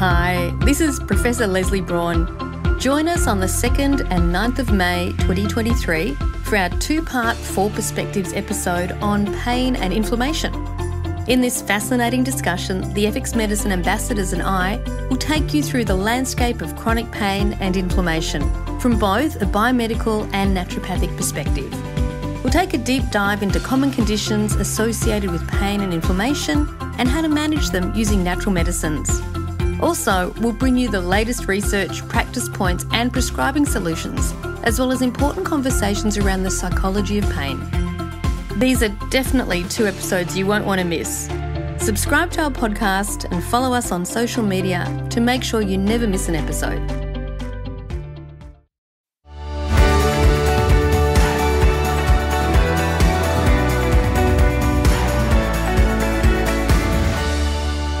Hi, this is Professor Lesley Braun. Join us on the 2nd and 9th of May 2023 for our two part Four Perspectives episode on pain and inflammation. In this fascinating discussion, the FX Medicine ambassadors and I will take you through the landscape of chronic pain and inflammation from both a biomedical and naturopathic perspective. We'll take a deep dive into common conditions associated with pain and inflammation and how to manage them using natural medicines. Also, we'll bring you the latest research, practice points, and prescribing solutions, as well as important conversations around the psychology of pain. These are definitely two episodes you won't want to miss. Subscribe to our podcast and follow us on social media to make sure you never miss an episode.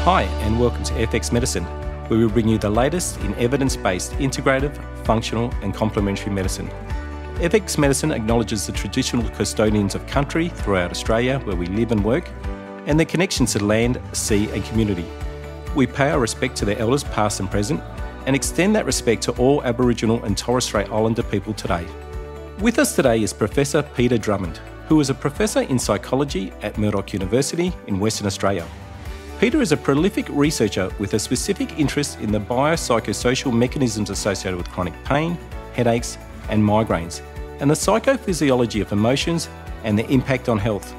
Hi, welcome to FX Medicine, where we bring you the latest in evidence based integrative, functional, and complementary medicine. FX Medicine acknowledges the traditional custodians of country throughout Australia where we live and work, and their connections to land, sea, and community. We pay our respect to their elders, past and present, and extend that respect to all Aboriginal and Torres Strait Islander people today. With us today is Professor Peter Drummond, who is a professor in psychology at Murdoch University in Western Australia. Peter is a prolific researcher with a specific interest in the biopsychosocial mechanisms associated with chronic pain, headaches, and migraines, and the psychophysiology of emotions and their impact on health.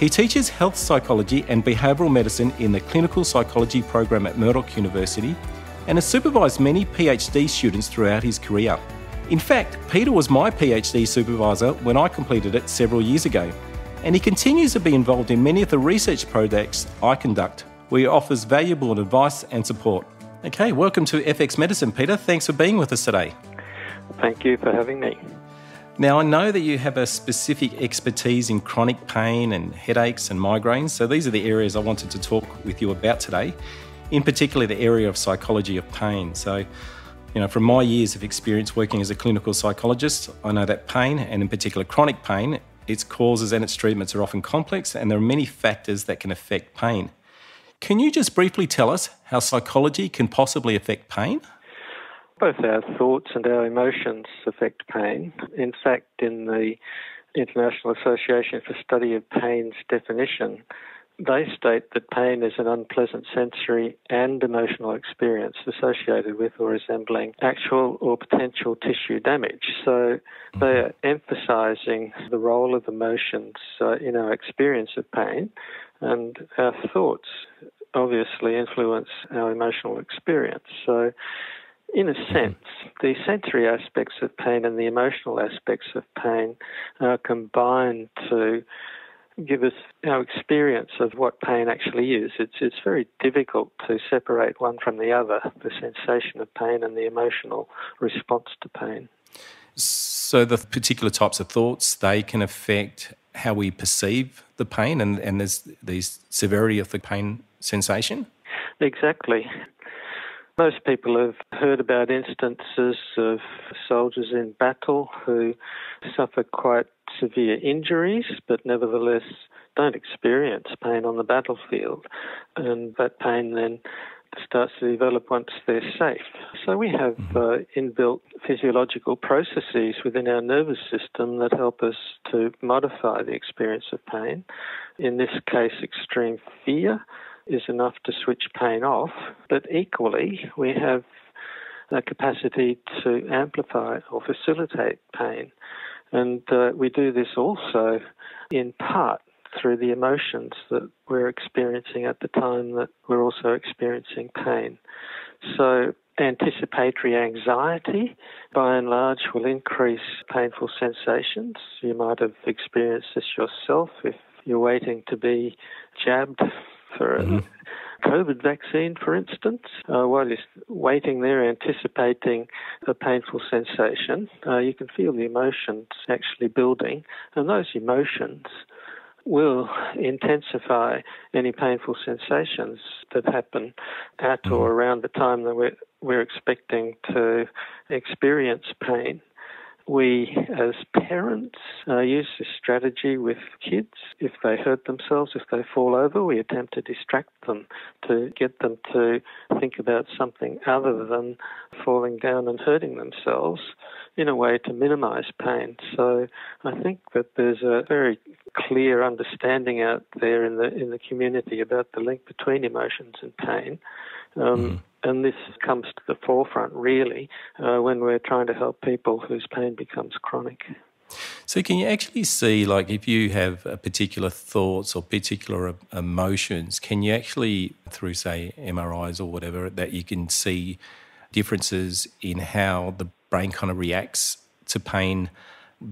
He teaches health psychology and behavioural medicine in the clinical psychology program at Murdoch University and has supervised many PhD students throughout his career. In fact, Peter was my PhD supervisor when I completed it several years ago, and he continues to be involved in many of the research projects I conduct, where he offers valuable advice and support. Okay, welcome to FX Medicine, Peter. Thanks for being with us today. Thank you for having me. Now, I know that you have a specific expertise in chronic pain and headaches and migraines, so these are the areas I wanted to talk with you about today, in particular the area of psychology of pain. So, you know, from my years of experience working as a clinical psychologist, I know that pain, and in particular chronic pain, its causes and its treatments are often complex, and there are many factors that can affect pain. Can you just briefly tell us how psychology can possibly affect pain? Both our thoughts and our emotions affect pain. In fact, in the International Association for Study of Pain's definition, they state that pain is an unpleasant sensory and emotional experience associated with or resembling actual or potential tissue damage. So they are emphasizing the role of emotions uh, in our experience of pain, and our thoughts obviously influence our emotional experience. So in a sense, the sensory aspects of pain and the emotional aspects of pain are combined to give us our experience of what pain actually is. It's it's very difficult to separate one from the other, the sensation of pain and the emotional response to pain. So the particular types of thoughts they can affect how we perceive the pain and, and there's the severity of the pain sensation? Exactly. Most people have heard about instances of soldiers in battle who suffer quite severe injuries, but nevertheless don't experience pain on the battlefield. And that pain then starts to develop once they're safe. So we have mm-hmm. uh, inbuilt physiological processes within our nervous system that help us to modify the experience of pain. In this case, extreme fear is enough to switch pain off, but equally, we have the capacity to amplify or facilitate pain. And uh, we do this also in part through the emotions that we're experiencing at the time that we're also experiencing pain. So, anticipatory anxiety, by and large, will increase painful sensations. You might have experienced this yourself if you're waiting to be jabbed for mm-hmm. a COVID vaccine, for instance, uh, while you're waiting there anticipating a painful sensation, uh, you can feel the emotions actually building, and those emotions will intensify any painful sensations that happen at or mm-hmm. around the time that we're, we're expecting to experience pain. We, as parents, uh, use this strategy with kids. If they hurt themselves, if they fall over, we attempt to distract them, to get them to think about something other than falling down and hurting themselves in a way to minimize pain. So I think that there's a very clear understanding out there in the in the community about the link between emotions and pain. Um, mm. And this comes to the forefront really uh, when we're trying to help people whose pain becomes chronic. So, can you actually see, like, if you have particular thoughts or particular emotions, can you actually, through, say, MRIs or whatever, that you can see differences in how the brain kind of reacts to pain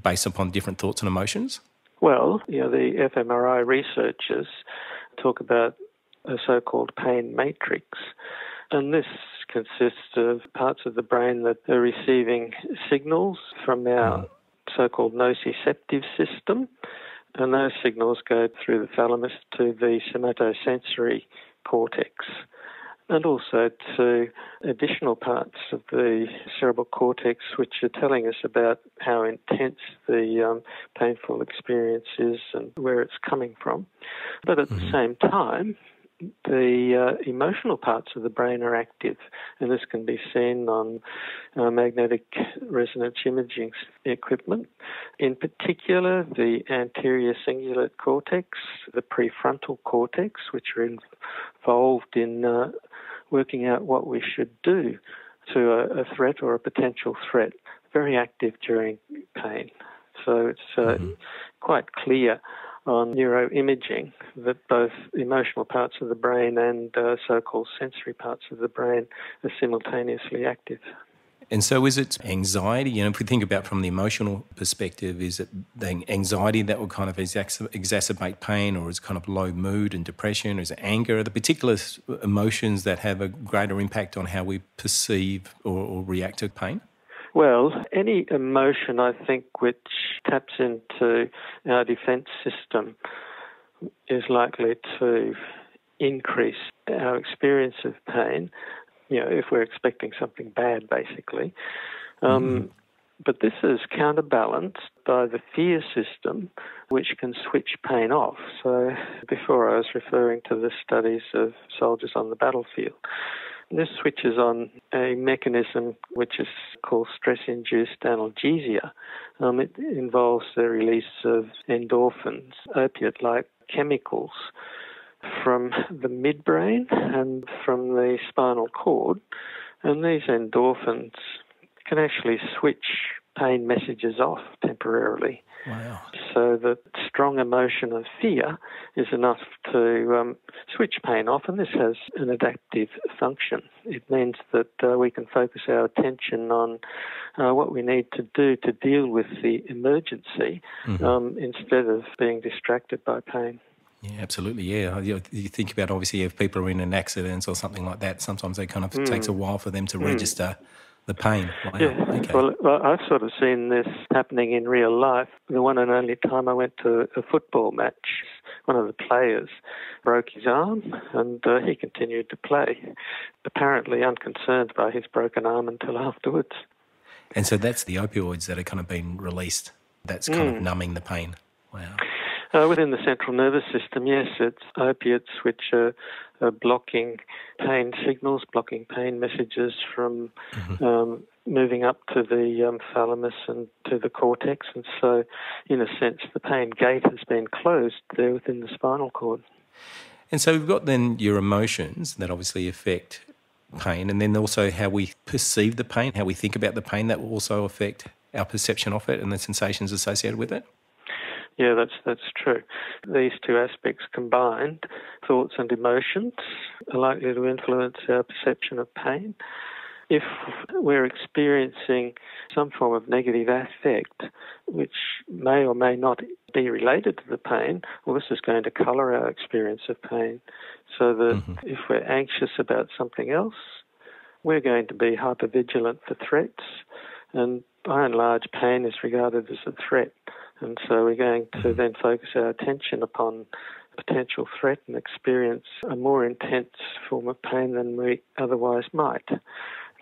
based upon different thoughts and emotions? Well, you know, the fMRI researchers talk about a so called pain matrix. And this consists of parts of the brain that are receiving signals from our mm. so called nociceptive system. And those signals go through the thalamus to the somatosensory cortex and also to additional parts of the cerebral cortex which are telling us about how intense the um, painful experience is and where it's coming from. But at the same time, the uh, emotional parts of the brain are active, and this can be seen on uh, magnetic resonance imaging equipment. In particular, the anterior cingulate cortex, the prefrontal cortex, which are involved in uh, working out what we should do to a, a, threat or a potential threat, very active during pain. So it's uh, mm-hmm. quite clear on neuroimaging that both emotional parts of the brain and uh, so called sensory parts of the brain are simultaneously active. And so, is it anxiety? You know, if we think about from the emotional perspective, is it the anxiety that will kind of exacerbate pain, or is kind of low mood and depression, or is it anger? Are the particular emotions that have a greater impact on how we perceive or, or react to pain? Well, any emotion, I think, which taps into our defense system is likely to increase our experience of pain, you know, if we're expecting something bad, basically. Um, mm. But this is counterbalanced by the fear system, which can switch pain off. So, before I was referring to the studies of soldiers on the battlefield. This switches on a mechanism which is called stress induced analgesia. Um, it involves the release of endorphins, opiate like chemicals from the midbrain and from the spinal cord. And these endorphins can actually switch pain messages off temporarily. Wow. So the strong emotion of fear is enough to um, switch pain off, and this has an adaptive function. It means that uh, we can focus our attention on uh, what we need to do to deal with the emergency mm-hmm. um, instead of being distracted by pain. Yeah, absolutely. Yeah, you, think about obviously if people are in an accident or something like that, sometimes it kind of mm. takes a while for them to mm. register the pain. Wow. Yeah. Okay. Well, well, I've sort of seen this happening in real life. The one and only time I went to a football match, one of the players broke his arm and uh, he continued to play, apparently unconcerned by his broken arm until afterwards. And so that's the opioids that are kind of being released. That's kind mm. of numbing the pain. Wow. Uh, within the central nervous system, yes, it's opiates which are, are blocking pain signals, blocking pain messages from mm-hmm. um, moving up to the um, thalamus and to the cortex. And so, in a sense, the pain gate has been closed there within the spinal cord. And so we've got then your emotions that obviously affect pain, and then also how we perceive the pain, how we think about the pain, that will also affect our perception of it and the sensations associated with it. Yeah, that's that's true. These two aspects combined, thoughts and emotions, are likely to influence our perception of pain. If we're experiencing some form of negative affect, which may or may not be related to the pain, well, this is going to colour our experience of pain. So that mm-hmm. if we're anxious about something else, we're going to be hypervigilant for threats, and by and large, pain is regarded as a threat. And so we're going to then focus our attention upon potential threat and experience a more intense form of pain than we otherwise might.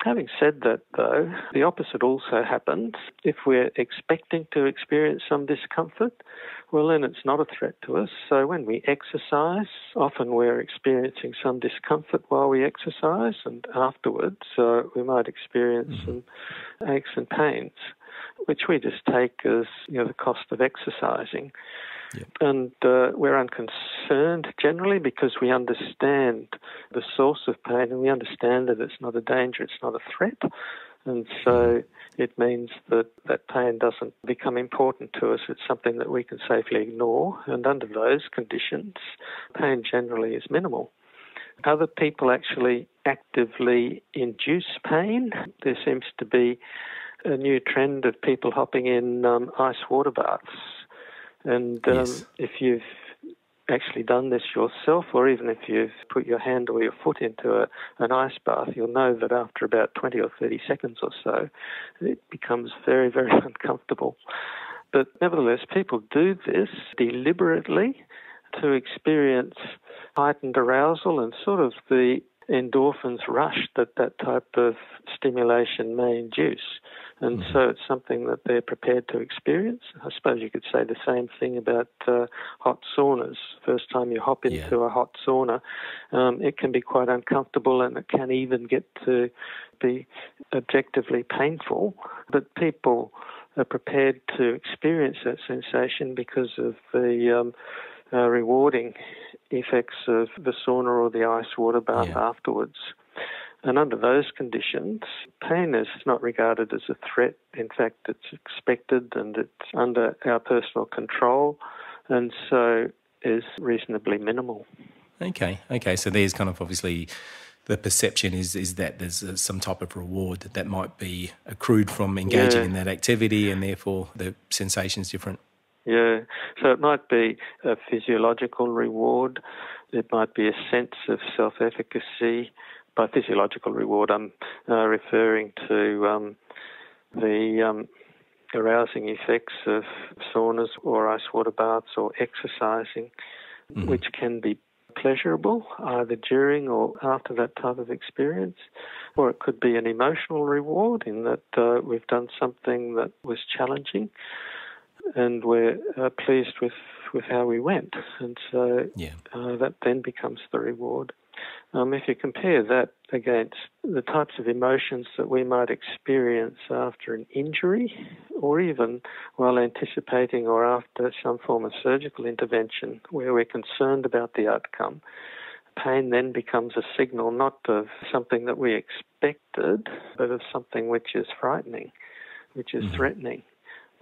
Having said that, though, the opposite also happens. If we're expecting to experience some discomfort, well, then it's not a threat to us. So when we exercise, often we're experiencing some discomfort while we exercise, and afterwards, so we might experience mm-hmm. some aches and pains, which we just take as you know the cost of exercising. Yep. And uh, we're unconcerned generally because we understand the source of pain and we understand that it's not a danger, it's not a threat. And so mm-hmm. it means that that pain doesn't become important to us. It's something that we can safely ignore. And under those conditions, pain generally is minimal. Other people actually actively induce pain. There seems to be a new trend of people hopping in um, ice water baths and um, yes. if you've actually done this yourself, or even if you've put your hand or your foot into a, an ice bath, you'll know that after about 20 or 30 seconds or so, it becomes very, very uncomfortable. But nevertheless, people do this deliberately to experience heightened arousal and sort of the endorphins rush that that type of stimulation may induce. And mm-hmm. so it's something that they're prepared to experience. I suppose you could say the same thing about uh, hot saunas. First time you hop into yeah. a hot sauna, um, it can be quite uncomfortable and it can even get to be objectively painful. But people are prepared to experience that sensation because of the um, uh, rewarding effects of the sauna or the ice water bath yeah. afterwards. And under those conditions, pain is not regarded as a threat. In fact, it's expected and it's under our personal control, and so is reasonably minimal. Okay, okay. So there's kind of obviously the perception is is that there's a, some type of reward that might be accrued from engaging yeah. in that activity, and therefore the sensation is different. Yeah, so it might be a physiological reward. It might be a sense of self-efficacy by physiological reward, I'm uh, referring to um, the um, arousing effects of saunas or ice water baths or exercising, mm-hmm. which can be pleasurable either during or after that type of experience, or it could be an emotional reward in that uh, we've done something that was challenging and we're uh, pleased with, with how we went, and so yeah. uh, that then becomes the reward. Um, if you compare that against the types of emotions that we might experience after an injury, or even while anticipating or after some form of surgical intervention where we're concerned about the outcome, pain then becomes a signal not of something that we expected, but of something which is frightening, which is mm-hmm. threatening,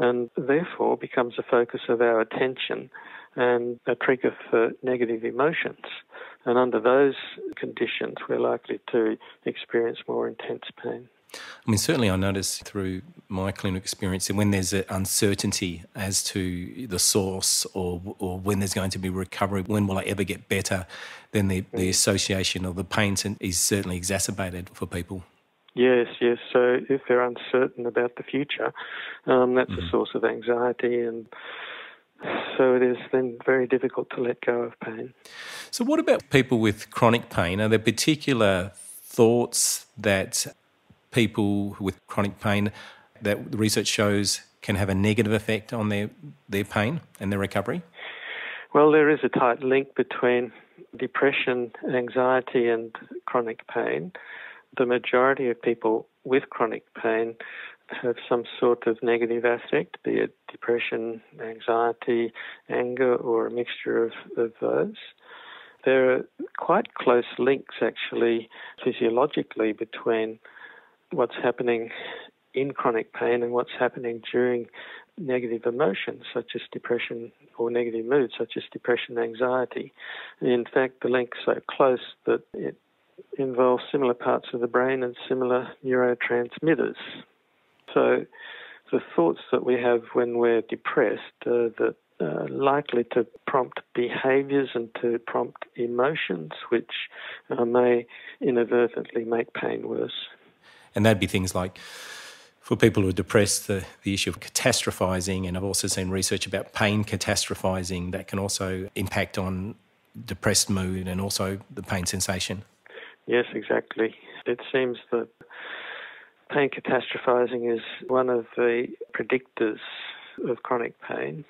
and therefore becomes a focus of our attention and a trigger for negative emotions. And under those conditions, we're likely to experience more intense pain. I mean, certainly I notice through my clinical experience that when there's an uncertainty as to the source or, or when there's going to be recovery, when will I ever get better, then the, the mm. association of the pain is certainly exacerbated for people. Yes, yes. So if they're uncertain about the future, um, that's mm-hmm. a source of anxiety and so it is then very difficult to let go of pain. So, what about people with chronic pain? Are there particular thoughts that people with chronic pain that the research shows can have a negative effect on their, their pain and their recovery? Well, there is a tight link between depression, anxiety, and chronic pain. The majority of people with chronic pain have some sort of negative affect, be it depression, anxiety, anger, or a mixture of, of those. There are quite close links, actually, physiologically, between what's happening in chronic pain and what's happening during negative emotions, such as depression or negative moods, such as depression and anxiety. In fact, the link's so close that it involves similar parts of the brain and similar neurotransmitters. So the thoughts that we have when we're depressed are that uh, likely to prompt behaviors and to prompt emotions which uh, may inadvertently make pain worse. And that'd be things like for people who are depressed, the, the issue of catastrophizing, and I've also seen research about pain catastrophizing that can also impact on depressed mood and also the pain sensation. Yes, exactly. It seems that pain catastrophizing is one of the predictors of chronic pain.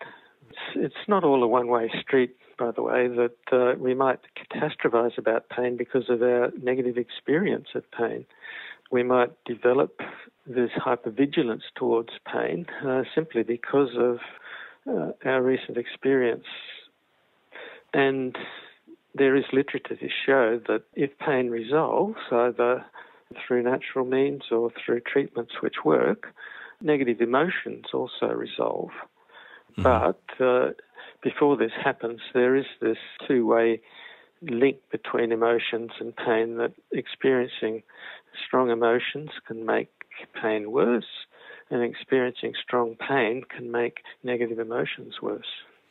It's, it's not all a one way street, by the way, that uh, we might catastrophize about pain because of our negative experience of pain. We might develop this hypervigilance towards pain uh, simply because of uh, our recent experience. And there is literature to show that if pain resolves, either through natural means or through treatments which work, negative emotions also resolve. Mm-hmm. But uh, before this happens, there is this two way link between emotions and pain that experiencing strong emotions can make pain worse, and experiencing strong pain can make negative emotions worse.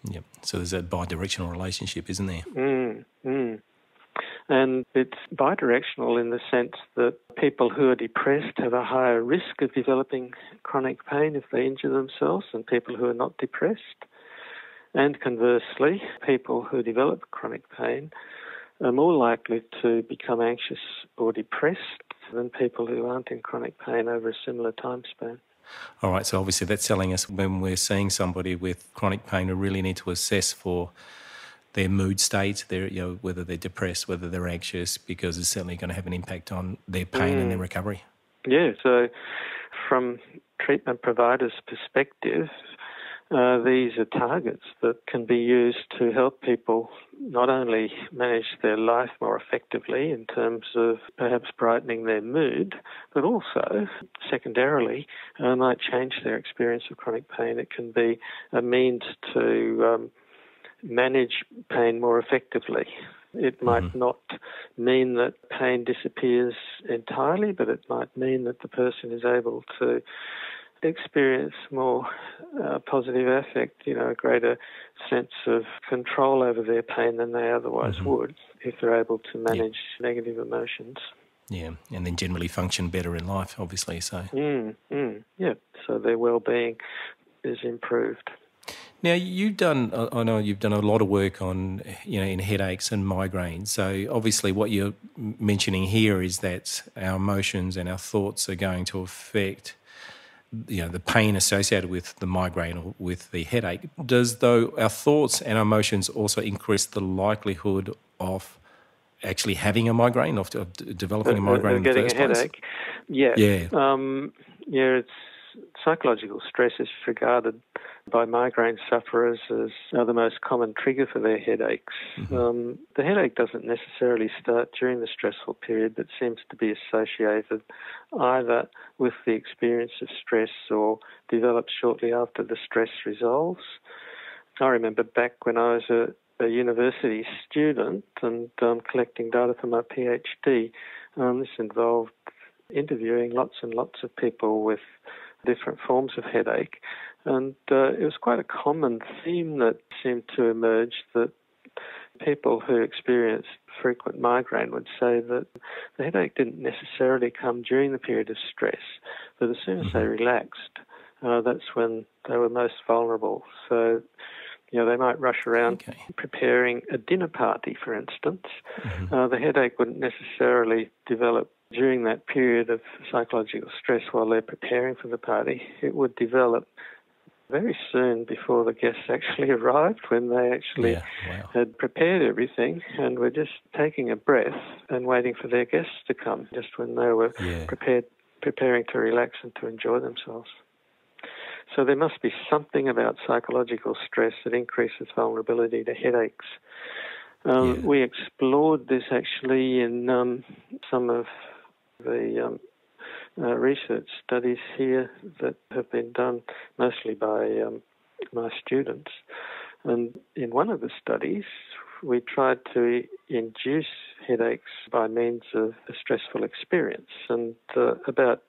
Yep. So there's a bi-directional relationship, isn't there? Mm, mm. And it's bidirectional in the sense that people who are depressed have a higher risk of developing chronic pain if they injure themselves than people who are not depressed. And conversely, people who develop chronic pain are more likely to become anxious or depressed than people who aren't in chronic pain over a similar time span. All right, so obviously that's telling us when we're seeing somebody with chronic pain, we really need to assess for their mood state, their you know whether they're depressed, whether they're anxious, because it's certainly going to have an impact on their pain mm. and their mm. recovery. Yeah, so from treatment providers' perspective, uh, these are targets that can be used to help people not only manage their life more effectively in terms of perhaps brightening their mood, but also, secondarily, uh, might change their experience of chronic pain. It can be a means to um, manage pain more effectively. It might mm-hmm. not mean that pain disappears entirely, but it might mean that the person is able to experience more uh, positive affect, you know, a greater sense of control over their pain than they otherwise mm-hmm. would if they're able to manage yeah. negative emotions. Yeah, and then generally function better in life, obviously. So, mm, mm, yeah, so their well-being is improved. Now you've done, I know you've done a lot of work on, you know, in headaches and migraines. So obviously, what you're mentioning here is that our emotions and our thoughts are going to affect you know the pain associated with the migraine or with the headache does though our thoughts and our emotions also increase the likelihood of actually having a migraine of, of developing a migraine uh, getting a headache place? yeah. Yeah. Um, yeah it's psychological stress is regarded by migraine sufferers as uh, the most common trigger for their headaches. Mm-hmm. Um, the headache doesn't necessarily start during the stressful period, but seems to be associated either with the experience of stress or develops shortly after the stress resolves. I remember back when I was a, a university student and um, collecting data for my PhD. Um, this involved interviewing lots and lots of people with different forms of headache. And uh, it was quite a common theme that seemed to emerge that people who experienced frequent migraine would say that the headache didn't necessarily come during the period of stress, but as soon as they mm-hmm. relaxed, uh, that's when they were most vulnerable. So, you know, they might rush around okay. preparing a dinner party, for instance. Mm-hmm. Uh, the headache wouldn't necessarily develop during that period of psychological stress while they're preparing for the party, it would develop very soon before the guests actually arrived when they actually yeah, wow. had prepared everything and were just taking a breath and waiting for their guests to come just when they were yeah. prepared preparing to relax and to enjoy themselves. So there must be something about psychological stress that increases vulnerability to headaches. Um, yeah. We explored this actually in um, some of the um, uh, research studies here that have been done mostly by um, my students. And in one of the studies, we tried to induce headaches by means of a stressful experience. And uh, about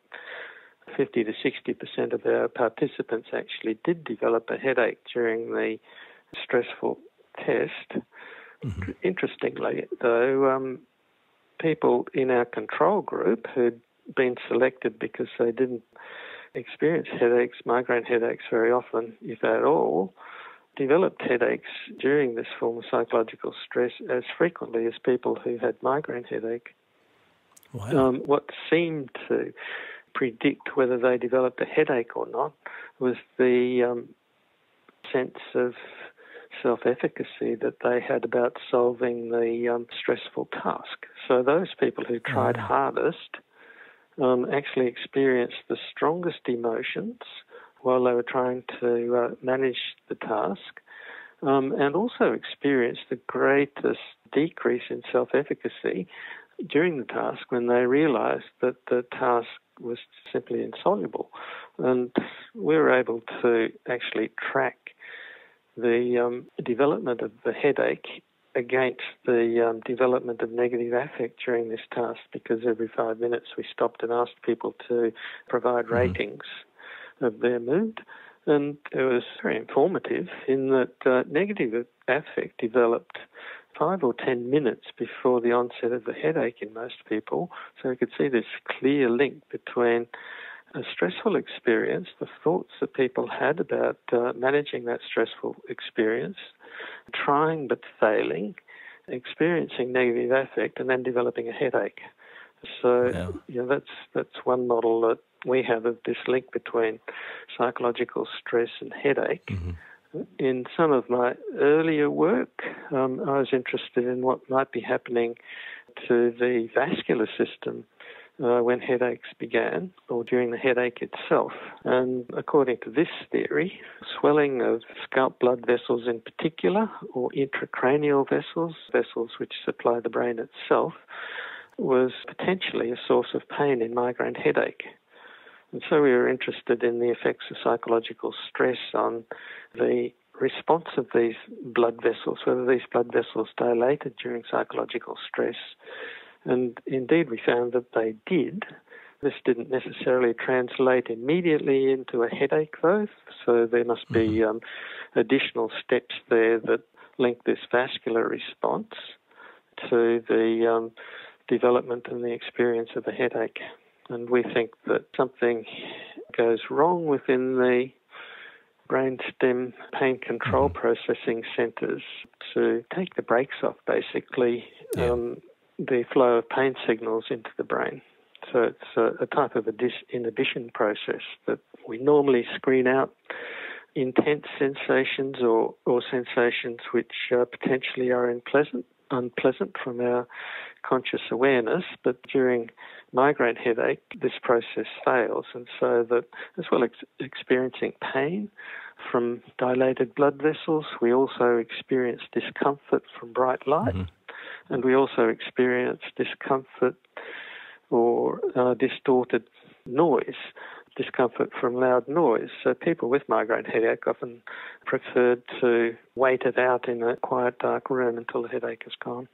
50 to 60% of our participants actually did develop a headache during the stressful test. Mm-hmm. Interestingly, though, um, people in our control group who'd been selected because they didn't experience headaches, migraine headaches very often, if at all, developed headaches during this form of psychological stress as frequently as people who had migraine headache. Wow. Um, what seemed to predict whether they developed a headache or not was the um, sense of self efficacy that they had about solving the um, stressful task. So those people who tried mm. hardest um, actually experienced the strongest emotions while they were trying to uh, manage the task. Um, and also experienced the greatest decrease in self efficacy during the task when they realized that the task was simply insoluble. And we were able to actually track the um, development of the headache against the um, development of negative affect during this task because every five minutes we stopped and asked people to provide mm-hmm. ratings of their mood. And it was very informative in that uh, negative affect developed five or ten minutes before the onset of the headache in most people. So you could see this clear link between a stressful experience, the thoughts that people had about uh, managing that stressful experience, trying but failing, experiencing negative affect, and then developing a headache. So, yeah. yeah, that's that's one model that we have of this link between psychological stress and headache. Mm-hmm. In some of my earlier work, um, I was interested in what might be happening to the vascular system uh, when headaches began or during the headache itself. And according to this theory, swelling of scalp blood vessels in particular, or intracranial vessels, vessels which supply the brain itself, was potentially a source of pain in migraine headache. And so we were interested in the effects of psychological stress on the response of these blood vessels, whether these blood vessels dilated during psychological stress. And indeed, we found that they did. This didn't necessarily translate immediately into a headache, though, so there must be mm-hmm. um, additional steps there that link this vascular response to the um, development and the experience of a headache. And we think that something goes wrong within the brainstem pain control mm-hmm. processing centers to take the brakes off, basically, yeah. um, the flow of pain signals into the brain. So it's a, a type of a disinhibition process that we normally screen out intense sensations or, or sensations which uh, potentially are unpleasant, unpleasant from our conscious awareness, but during migraine headache, this process fails, and so that as well as experiencing pain from dilated blood vessels, we also experience discomfort from bright light, mm-hmm. And we also experience discomfort or uh, distorted noise discomfort from loud noise. So people with migraine headache often prefer to wait it out in a quiet, dark room until the headache is gone.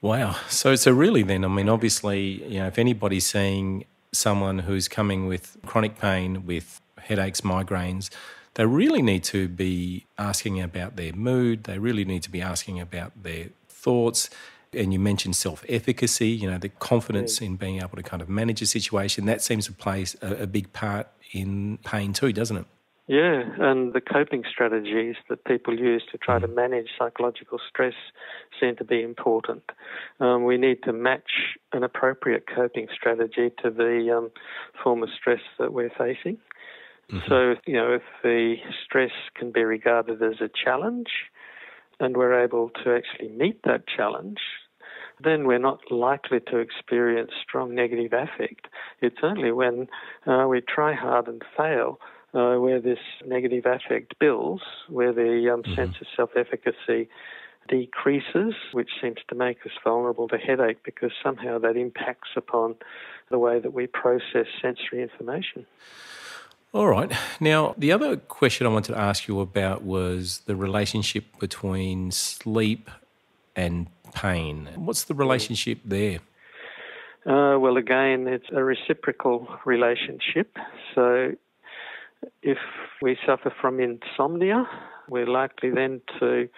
Wow. So so really then, I mean, obviously, you know, if anybody's seeing someone who's coming with chronic pain, with headaches, migraines, they really need to be asking about their mood. They really need to be asking about their thoughts. And you mentioned self efficacy, you know, the confidence in being able to kind of manage a situation. That seems to play a, a big part in pain too, doesn't it? Yeah, and the coping strategies that people use to try to mm. manage psychological stress seem to be important. Um, we need to match an appropriate coping strategy to the um, form of stress that we're facing. Mm-hmm. So, you know, if the stress can be regarded as a challenge and we're able to actually meet that challenge, then we're not likely to experience strong negative affect. It's only when uh, we try hard and fail uh, where this negative affect builds, where the um, mm-hmm. sense of self efficacy decreases, which seems to make us vulnerable to headache because somehow that impacts upon the way that we process sensory information. All right. Now, the other question I wanted to ask you about was the relationship between sleep and pain. What's the relationship there? Uh, well, again, it's a reciprocal relationship. So, if we suffer from insomnia, we're likely then to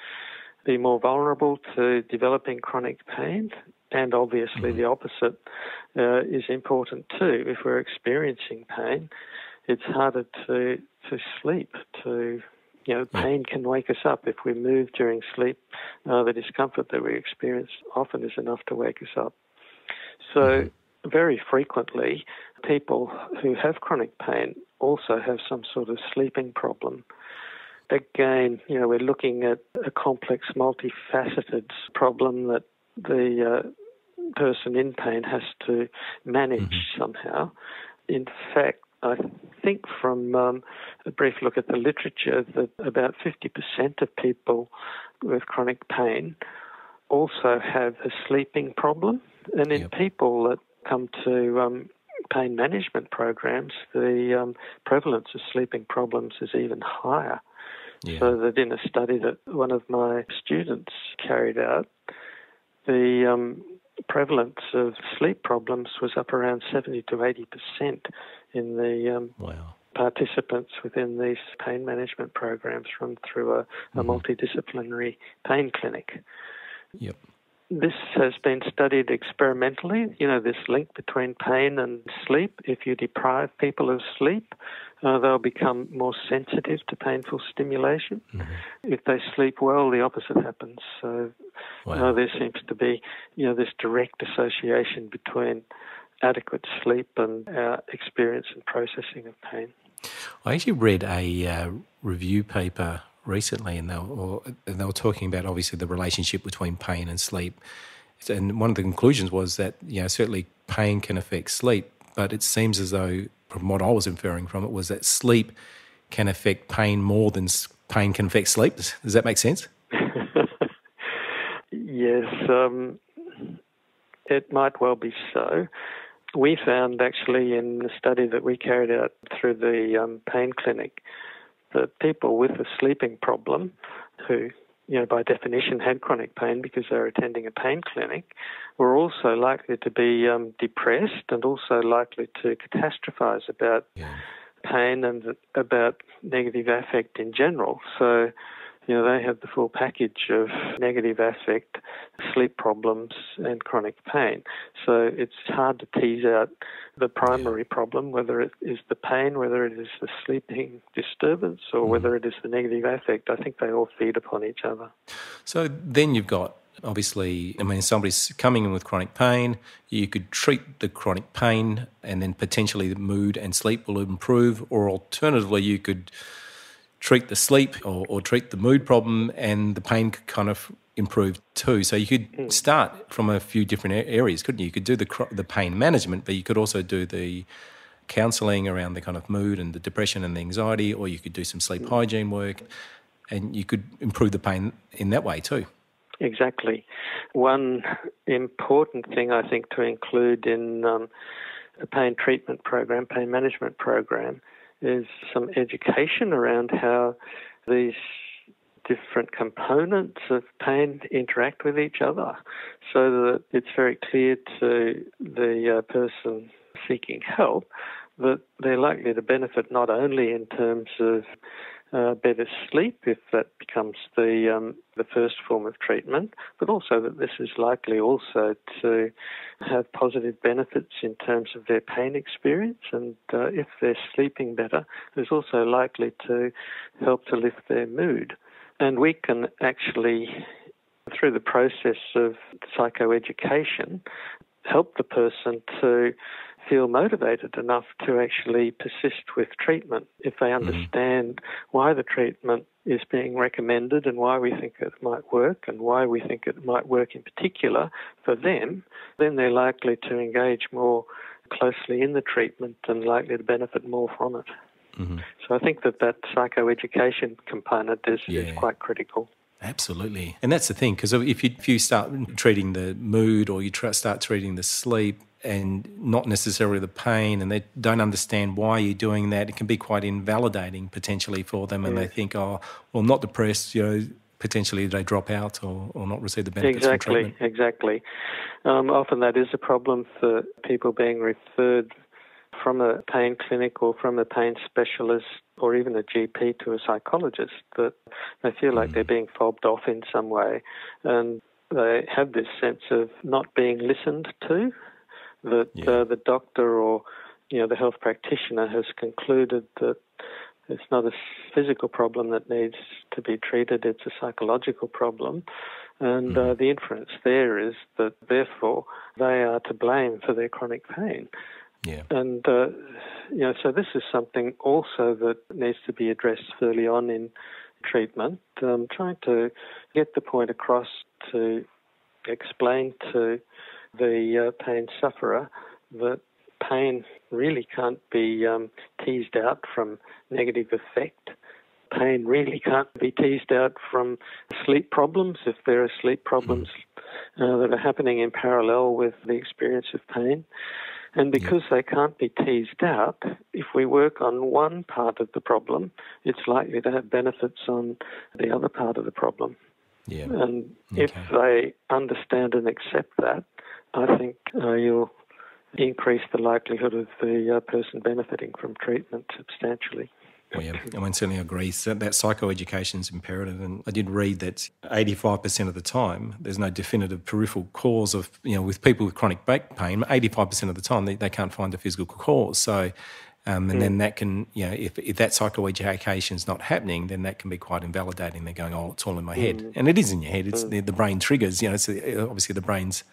be more vulnerable to developing chronic pain. And obviously, mm-hmm. the opposite uh, is important too. If we're experiencing pain, it's harder to to sleep. To you know, pain can wake us up if we move during sleep. Uh, the discomfort that we experience often is enough to wake us up. So, mm-hmm. very frequently, people who have chronic pain also have some sort of sleeping problem. Again, you know, we're looking at a complex, multifaceted problem that the uh, person in pain has to manage mm-hmm. somehow. In fact, I think from um, a brief look at the literature that about 50% of people with chronic pain also have a sleeping problem. And in yep. people that come to um, pain management programs, the um, prevalence of sleeping problems is even higher. Yeah. So that in a study that one of my students carried out, the um, prevalence of sleep problems was up around 70 to 80 percent in the um, wow. participants within these pain management programs run through a, a mm-hmm. multidisciplinary pain clinic. Yep. This has been studied experimentally, you know, this link between pain and sleep. If you deprive people of sleep, uh, they'll become more sensitive to painful stimulation. Mm-hmm. If they sleep well, the opposite happens. So wow. there seems to be, you know, this direct association between adequate sleep and our experience and processing of pain. I actually read a uh, review paper recently, and they, were, and they were talking about obviously the relationship between pain and sleep. And one of the conclusions was that you know certainly pain can affect sleep, but it seems as though from what I was inferring from it was that sleep can affect pain more than pain can affect sleep. Does that make sense? yes, um, it might well be so. We found actually in the study that we carried out through the um, pain clinic that people with a sleeping problem who you know, by definition had chronic pain because they were attending a pain clinic, were also likely to be um, depressed and also likely to catastrophize about yeah. pain and about negative affect in general. So you know, they have the full package of negative affect, sleep problems, and chronic pain. So it's hard to tease out the primary problem, whether it is the pain, whether it is the sleeping disturbance, or mm-hmm. whether it is the negative affect. I think they all feed upon each other. So then you've got obviously, I mean, somebody's coming in with chronic pain, you could treat the chronic pain and then potentially the mood and sleep will improve, or alternatively, you could treat the sleep or, or treat the mood problem, and the pain could kind of improve too. So you could mm. start from a few different areas, couldn't you? You could do the the pain management, but you could also do the counselling around the kind of mood and the depression and the anxiety, or you could do some sleep mm. hygiene work, and you could improve the pain in that way too. Exactly. One important thing I think to include in um, a pain treatment program, pain management program, is some education around how these different components of pain interact with each other so that it's very clear to the uh, person seeking help that they're likely to benefit not only in terms of uh, better sleep if that becomes the um, the first form of treatment, but also that this is likely also to have positive benefits in terms of their pain experience, and uh, if they're sleeping better, it's also likely to help to lift their mood. And we can actually, through the process of psychoeducation, help the person to feel motivated enough to actually persist with treatment if they mm-hmm. understand mm-hmm. why the treatment is being recommended and why we think it might work and why we think it might work in particular for them, then they're likely to engage more closely in the treatment and likely to benefit more from it. Mm-hmm. So I think that that psychoeducation component is, yeah. is quite critical. Absolutely. And that's the thing, because if you, if you start treating the mood or you try, start treating the sleep, and not necessarily the pain, and they don't understand why you're doing that. It can be quite invalidating potentially for them, and yeah. they think, oh, well, I'm not depressed, you know. Potentially, they drop out or, or not receive the benefits exactly. Exactly. Um, often that is a problem for people being referred from a pain clinic or from a pain specialist or even a GP to a psychologist that they feel like mm. they're being fobbed off in some way and they have this sense of not being listened to that yeah. uh, the doctor or you know the health practitioner has concluded that it's not a physical problem that needs to be treated; it's a psychological problem, And uh, the inference there is that therefore they are to blame for their chronic pain. Yeah. And, uh, you know, so this is something also that needs to be addressed early on in treatment, um, trying to get the point across to explain to the uh, pain sufferer that pain really can't be um, teased out from negative effect. Pain really can't be teased out from sleep problems if there are sleep problems uh, that are happening in parallel with the experience of pain. And because they can't be teased out, if we work on one part of the problem, it's likely to have benefits on the other part of the problem. Yeah. And Okay. if they understand and accept that, I think uh, you'll increase the likelihood of the uh, person benefiting from treatment substantially. Well, yeah, I mean, certainly agree that, that psychoeducation is imperative. And I did read that 85% of the time, there's no definitive peripheral cause of, you know, with people with chronic back pain, 85% of the time they, they can't find a physical cause. So, um, and then that can, you know, if, if that psychoeducation is not happening, then that can be quite invalidating. They're going, oh, it's all in my head. And it is in your head. It's the, the brain triggers, you know, it's the, obviously the brain's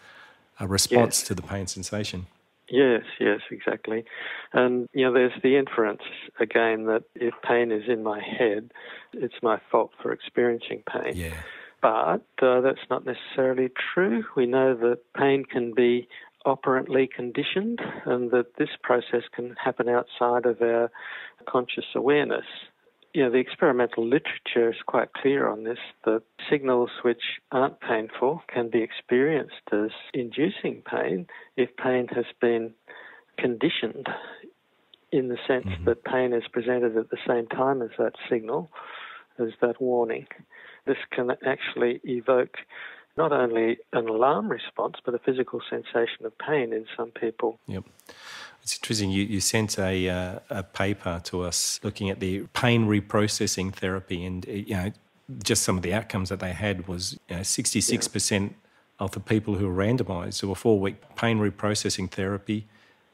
uh, response to the pain sensation. Yes, yes, exactly. And, you know, there's the inference again that if pain is in my head, it's my fault for experiencing pain. Yeah. But uh, that's not necessarily true. We know that pain can be operantly conditioned and that this process can happen outside of our conscious awareness. You know, the experimental literature is quite clear on this that signals which aren't painful can be experienced as inducing pain if pain has been conditioned in the sense mm-hmm. that pain is presented at the same time as that signal, as that warning. This can actually evoke not only an alarm response, but a physical sensation of pain in some people. Yep. It's interesting. You, you sent a, uh, a paper to us looking at the pain reprocessing therapy, and uh, you know, just some of the outcomes that they had was you know, 66% of the people who were randomised to a four-week pain reprocessing therapy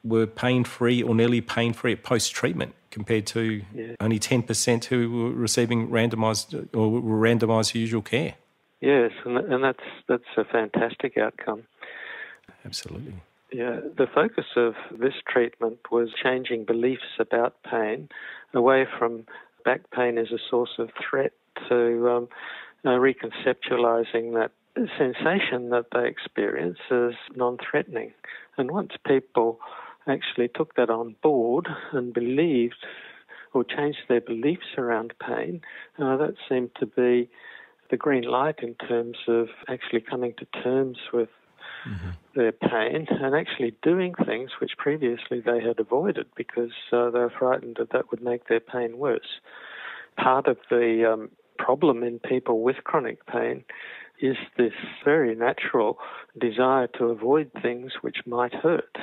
were pain-free or nearly pain-free at post-treatment, compared to Yeah. only 10% who were receiving randomised or were randomised to usual care. Yes, and, and that's that's a fantastic outcome. Absolutely. Yeah, the focus of this treatment was changing beliefs about pain away from back pain as a source of threat to um, uh, reconceptualizing that sensation that they experience as non threatening. And once people actually took that on board and believed or changed their beliefs around pain, uh, that seemed to be the green light in terms of actually coming to terms with their pain and actually doing things which previously they had avoided because uh, they were frightened that that would make their pain worse. Part of the um, problem in people with chronic pain is this very natural desire to avoid things which might hurt.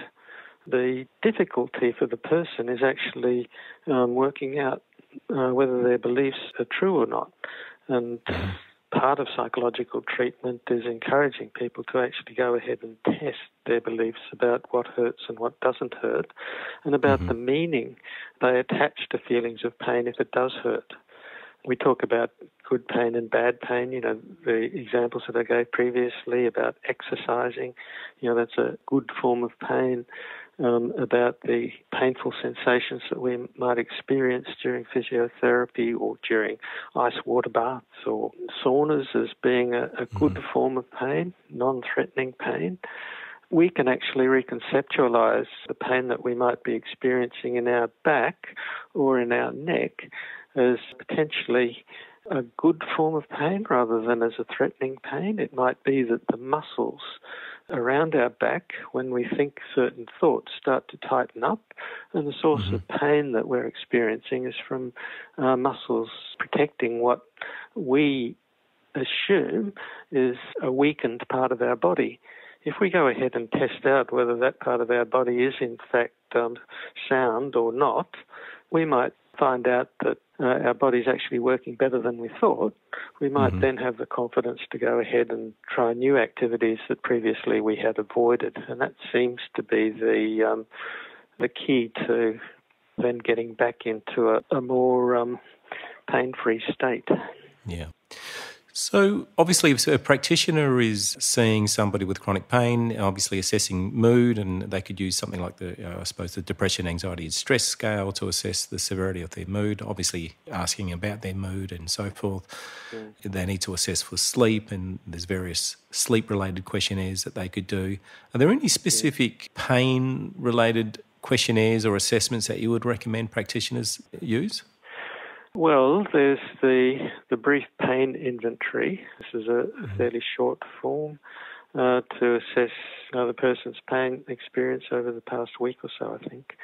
The difficulty for the person is actually um, working out uh, whether their beliefs are true or not. And part of psychological treatment is encouraging people to actually go ahead and test their beliefs about what hurts and what doesn't hurt, and about the mm-hmm. meaning they attach to feelings of pain if it does hurt. We talk about good pain and bad pain, you know, the examples that I gave previously about exercising, you know, that's a good form of pain. Um, about the painful sensations that we might experience during physiotherapy or during ice water baths or saunas as being a, a good form of pain, non threatening pain. We can actually reconceptualize the pain that we might be experiencing in our back or in our neck as potentially a good form of pain rather than as a threatening pain. It might be that the muscles around our back, when we think certain thoughts, start to tighten up, and the source of pain that we're experiencing is from uh, muscles protecting what we assume is a weakened part of our body. If we go ahead and test out whether that part of our body is in fact um, sound or not, we might find out that uh, our body's actually working better than we thought. We might then have the confidence to go ahead and try new activities that previously we had avoided, and that seems to be the um, the key to then getting back into a, a more um, pain-free state. Yeah. So, obviously, if a practitioner is seeing somebody with chronic pain, obviously assessing mood, and they could use something like the, uh, I suppose, the depression, anxiety, and stress scale to assess the severity of their mood. Obviously, asking about their mood and so forth. Mm. They need to assess for sleep, and there's various sleep-related questionnaires that they could do. Are there any specific yeah. pain-related questionnaires or assessments that you would recommend practitioners use? Well, there's the the brief pain inventory. This is a mm-hmm. fairly short form uh, to assess the person's pain experience over the past week or so, I think.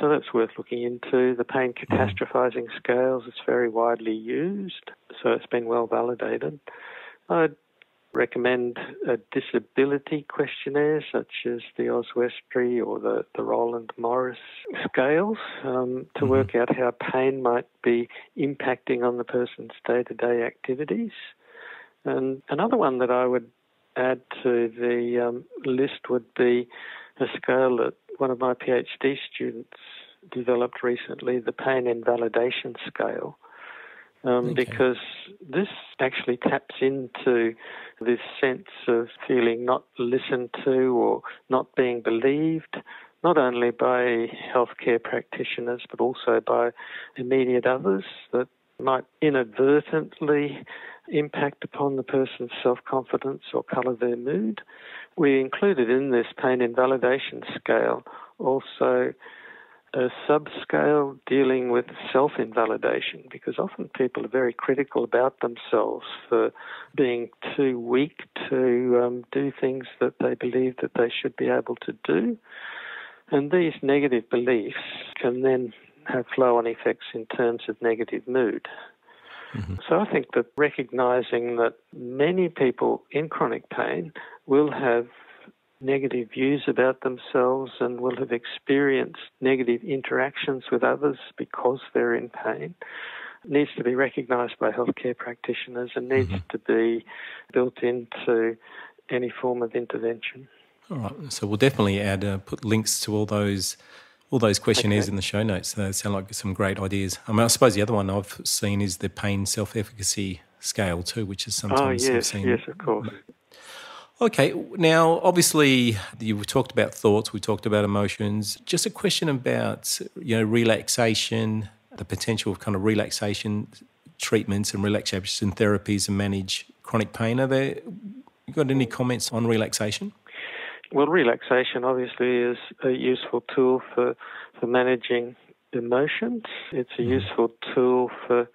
So that's worth looking into. The pain mm-hmm. catastrophizing scales, it's very widely used, so it's been well validated. I'd recommend a disability questionnaire such as the Oswestry or the, the Roland Morris scales um, to mm-hmm. work out how pain might be impacting on the person's day to day activities. And another one that I would add to the um, list would be a scale that one of my PhD students developed recently, the pain invalidation scale um, okay. because this actually taps into this sense of feeling not listened to or not being believed, not only by healthcare practitioners but also by immediate others that might inadvertently impact upon the person's self confidence or colour their mood. We included in this pain invalidation scale also a subscale dealing with self invalidation because often people are very critical about themselves for being too weak to um, do things that they believe that they should be able to do. And these negative beliefs can then have flow on effects in terms of negative mood. Mm-hmm. So I think that recognizing that many people in chronic pain will have negative views about themselves and will have experienced negative interactions with others because they're in pain needs to be recognised by healthcare practitioners and needs mm-hmm. to be built into any form of intervention. All right, so we'll definitely add uh, put links to all those all those questionnaires okay. in the show notes. They sound like some great ideas. I mean, I suppose the other one I've seen is the pain self efficacy scale too, which is sometimes oh yes, seen yes, of course. Okay, now obviously you talked about thoughts, we talked about emotions. Just a question about you know relaxation, the potential of kind of relaxation treatments and relaxation therapies to manage chronic pain. Are there you got any comments on relaxation? Well, relaxation obviously is a useful tool for for managing emotions. It's a mm. useful tool for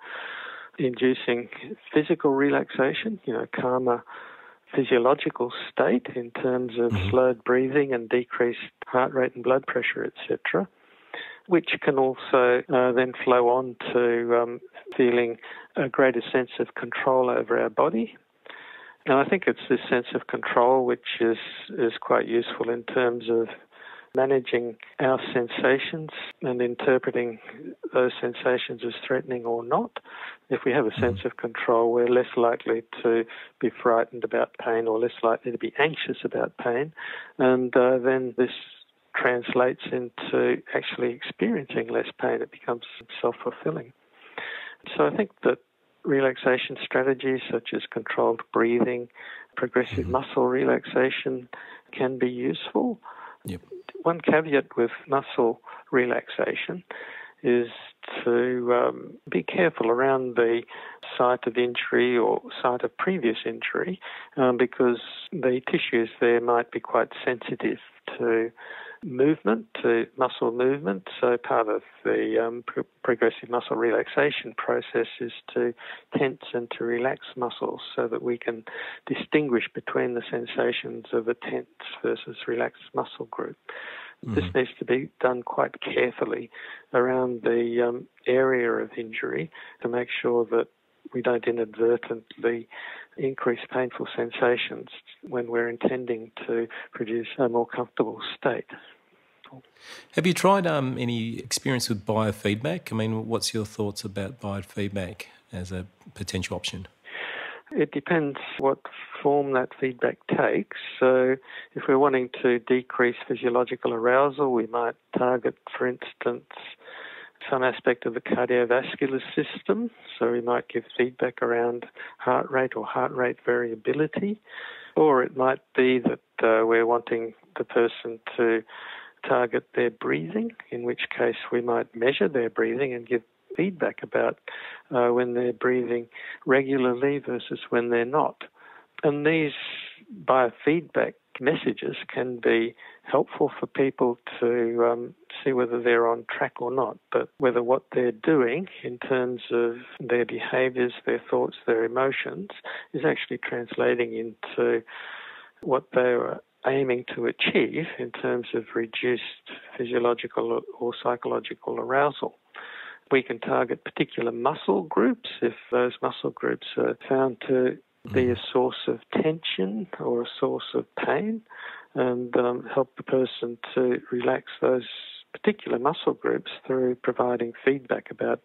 inducing physical relaxation, you know, calmer physiological state in terms of mm-hmm. slowed breathing and decreased heart rate and blood pressure, etc., which can also uh, then flow on to um, feeling a greater sense of control over our body. And I think it's this sense of control which is, is quite useful in terms of managing our sensations and interpreting those sensations as threatening or not. If we have a sense mm-hmm. of control, we're less likely to be frightened about pain or less likely to be anxious about pain. And uh, then this translates into actually experiencing less pain. It becomes self fulfilling. So I think that relaxation strategies such as controlled breathing, progressive mm-hmm. muscle relaxation can be useful. Yep one caveat with muscle relaxation is to um, be careful around the site of injury or site of previous injury um, because the tissues there might be quite sensitive to movement, to muscle movement. So part of the um, pro- progressive muscle relaxation process is to tense and to relax muscles so that we can distinguish between the sensations of a tense versus relaxed muscle group. Mm-hmm. This needs to be done quite carefully around the um, area of injury to make sure that we don't inadvertently increase painful sensations when we're intending to produce a more comfortable state. Have you tried um, any experience with biofeedback? I mean, what's your thoughts about biofeedback as a potential option? It depends what form that feedback takes. So, if we're wanting to decrease physiological arousal, we might target, for instance, some aspect of the cardiovascular system. So we might give feedback around heart rate or heart rate variability. Or it might be that uh, we're wanting the person to target their breathing, in which case we might measure their breathing and give feedback about uh, when they're breathing regularly versus when they're not. And these biofeedback messages can be helpful for people to um, see whether they're on track or not, but whether what they're doing in terms of their behaviors, their thoughts, their emotions is actually translating into what they are aiming to achieve in terms of reduced physiological or psychological arousal. We can target particular muscle groups if those muscle groups are found to be a source of tension or a source of pain and um, help the person to relax those particular muscle groups through providing feedback about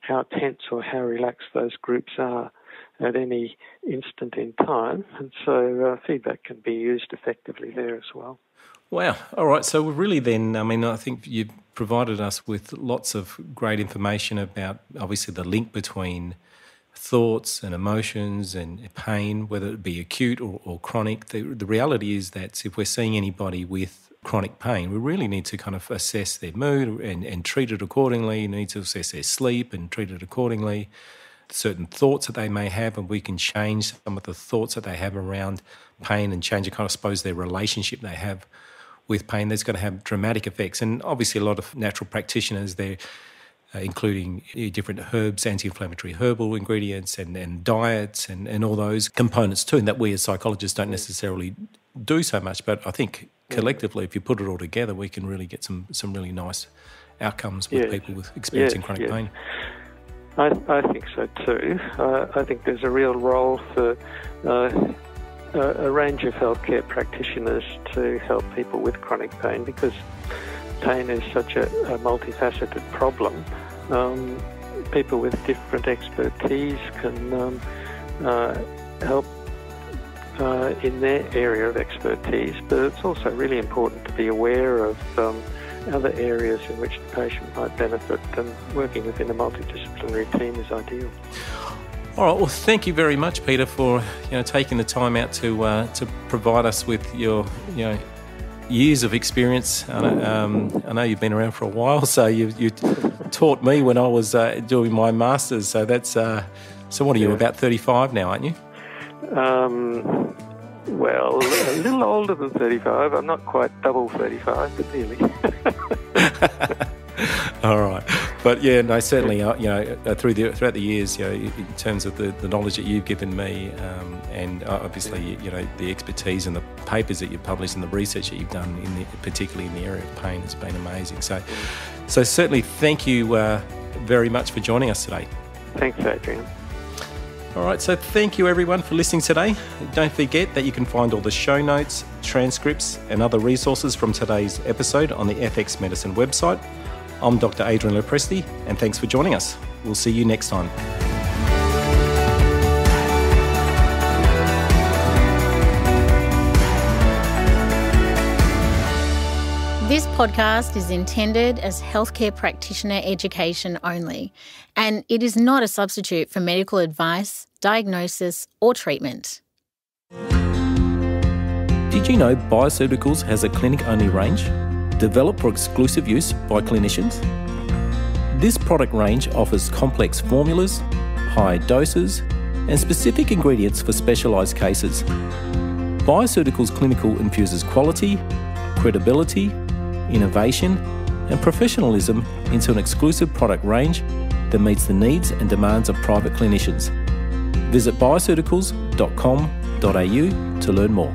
how tense or how relaxed those groups are at any instant in time. And so uh, feedback can be used effectively there as well. Wow. All right. So, really, then, I mean, I think you've provided us with lots of great information about obviously the link between thoughts and emotions and pain, whether it be acute or, or chronic. The, the reality is that if we're seeing anybody with chronic pain, we really need to kind of assess their mood and, and treat it accordingly. We need to assess their sleep and treat it accordingly. Certain thoughts that they may have, and we can change some of the thoughts that they have around pain and change, kind of, suppose, their relationship they have with pain. That's going to have dramatic effects. And obviously, a lot of natural practitioners, they're including different herbs, anti inflammatory herbal ingredients, and, and diets, and, and all those components too, and that we as psychologists don't necessarily do so much. But I think collectively, if you put it all together, we can really get some, some really nice outcomes with yes. people with experiencing yes, chronic yes. pain. I, I, think so too. Uh, I think there's a real role for uh, a, a, range of healthcare practitioners to help people with chronic pain because pain is such a, a multifaceted problem. Um, people with different expertise can um, uh, help uh, in their area of expertise, but it's also really important to be aware of um, other areas in which the patient might benefit, and working within a multidisciplinary team is ideal. All right. Well, thank you very much, Peter, for you know taking the time out to uh, to provide us with your you know years of experience. I know, um, I know, you've been around for a while, so you, you taught me when I was uh, doing my masters. So that's uh, so. What are you? Yeah. About thirty-five now, aren't you? Um, well, a little older than thirty-five. I'm not quite double thirty-five, but nearly. All right, but yeah, no, certainly, uh, you know, uh, through the throughout the years, you know, in terms of the, the knowledge that you've given me, um, and uh, obviously, you know, the expertise and the papers that you've published and the research that you've done, in the, particularly in the area of pain, has been amazing. So, so certainly, thank you uh, very much for joining us today. Thanks, Adrian. All right, so thank you everyone for listening today. Don't forget that you can find all the show notes, transcripts, and other resources from today's episode on the FX Medicine website I'm Dr. Adrian Lopresti, and thanks for joining us. We'll see you next time. This podcast is intended as healthcare practitioner education only, and it is not a substitute for medical advice, diagnosis, or treatment. Did you know Bioceuticals has a clinic only range? Developed for exclusive use by clinicians. This product range offers complex formulas, high doses, and specific ingredients for specialised cases. Bioceuticals Clinical infuses quality, credibility, innovation, and professionalism into an exclusive product range that meets the needs and demands of private clinicians. Visit bioceuticals.com.au to learn more.